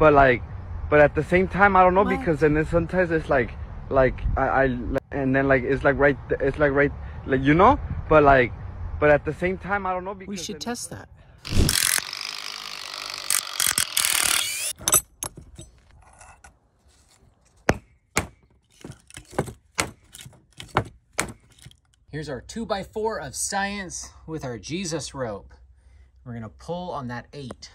but like, but at the same time, I don't know What? because then sometimes it's like, like I, I, and then like it's like right, it's like right, like you know, but like, but at the same time, I don't know because We should test that. Here's our two by four of science with our Jesus rope. We're gonna pull on that eight.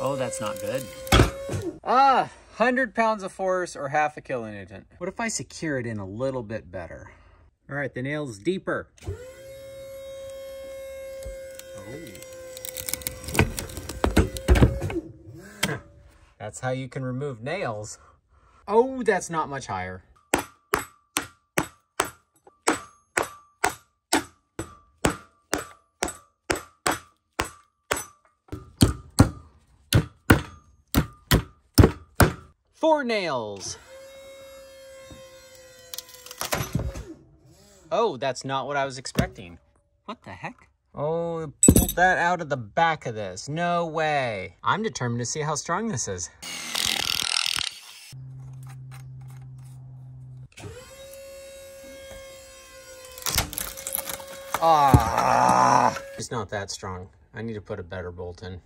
Oh, that's not good. Ah, 100 pounds of force or half a kilonewton. What if I secure it in a little bit better? All right, the nail's deeper. Oh. that's how you can remove nails. Oh, that's not much higher. Four nails. Oh, that's not what I was expecting. What the heck? Oh, pulled that out of the back of this. No way. I'm determined to see how strong this is. Ah, it's not that strong. I need to put a better bolt in.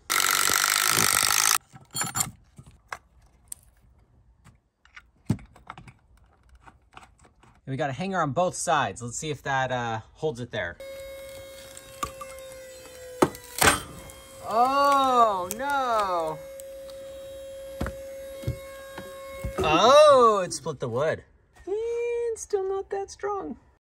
And we got a hanger on both sides. Let's see if that uh, holds it there. Oh, no. Oh, it split the wood. And still not that strong.